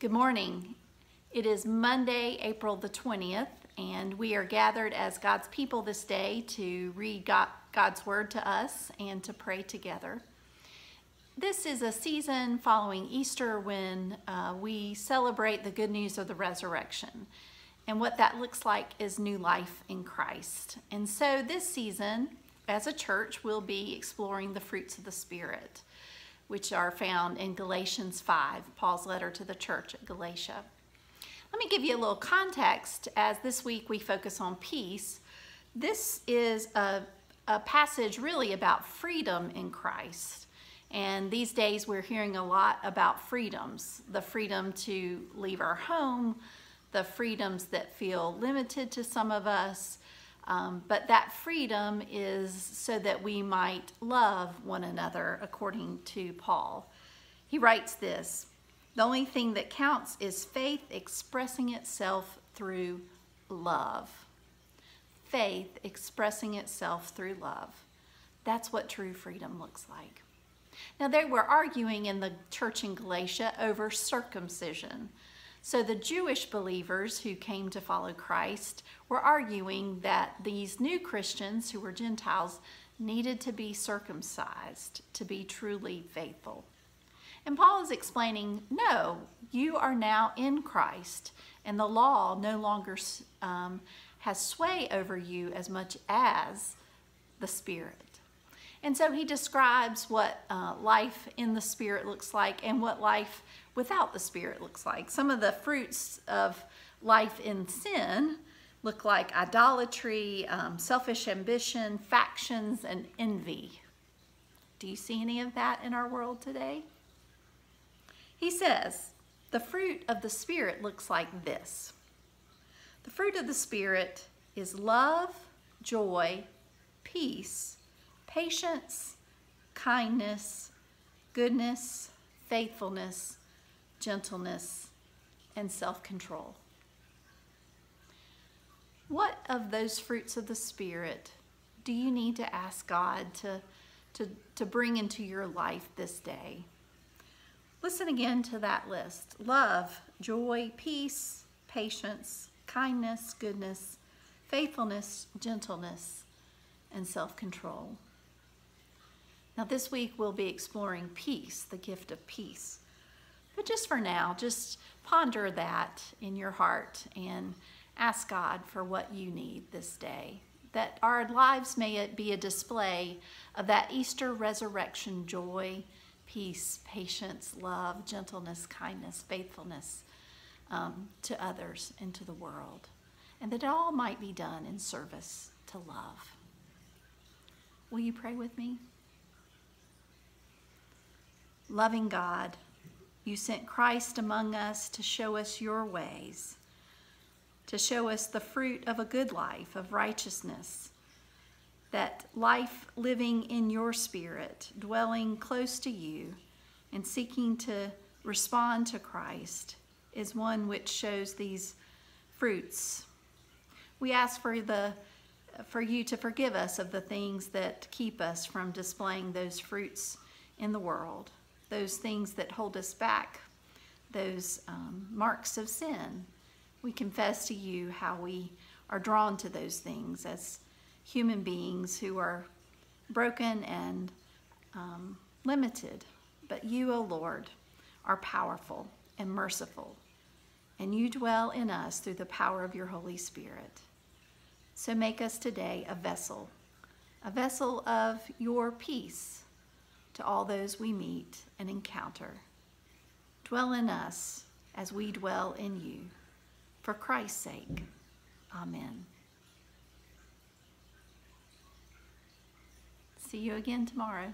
Good morning. It is Monday, April the 20th, and we are gathered as God's people this day to read God, God's Word to us and to pray together. This is a season following Easter when uh, we celebrate the good news of the resurrection. And what that looks like is new life in Christ. And so this season, as a church, we'll be exploring the fruits of the Spirit which are found in Galatians 5, Paul's letter to the church at Galatia. Let me give you a little context as this week we focus on peace. This is a, a passage really about freedom in Christ. And these days we're hearing a lot about freedoms the freedom to leave our home, the freedoms that feel limited to some of us, um, but that freedom is so that we might love one another, according to Paul. He writes this The only thing that counts is faith expressing itself through love. Faith expressing itself through love. That's what true freedom looks like. Now, they were arguing in the church in Galatia over circumcision. So the Jewish believers who came to follow Christ were arguing that these new Christians who were Gentiles needed to be circumcised to be truly faithful. And Paul is explaining, no, you are now in Christ, and the law no longer um, has sway over you as much as the Spirit. And so he describes what uh, life in the Spirit looks like and what life without the Spirit looks like. Some of the fruits of life in sin look like idolatry, um, selfish ambition, factions, and envy. Do you see any of that in our world today? He says, the fruit of the Spirit looks like this. The fruit of the Spirit is love, joy, peace, patience, kindness, goodness, faithfulness, gentleness, and self-control. What of those fruits of the Spirit do you need to ask God to, to, to bring into your life this day? Listen again to that list. Love, joy, peace, patience, kindness, goodness, faithfulness, gentleness, and self-control. Now this week we'll be exploring peace, the gift of peace. But just for now, just ponder that in your heart and ask God for what you need this day. That our lives may be a display of that Easter resurrection joy, peace, patience, love, gentleness, kindness, faithfulness um, to others and to the world. And that it all might be done in service to love. Will you pray with me? Loving God, you sent Christ among us to show us your ways, to show us the fruit of a good life, of righteousness, that life living in your spirit, dwelling close to you, and seeking to respond to Christ is one which shows these fruits. We ask for the for you to forgive us of the things that keep us from displaying those fruits in the world those things that hold us back, those um, marks of sin. We confess to you how we are drawn to those things as human beings who are broken and um, limited. But you, O oh Lord, are powerful and merciful, and you dwell in us through the power of your Holy Spirit. So make us today a vessel, a vessel of your peace to all those we meet and encounter. Dwell in us as we dwell in you. For Christ's sake, amen. See you again tomorrow.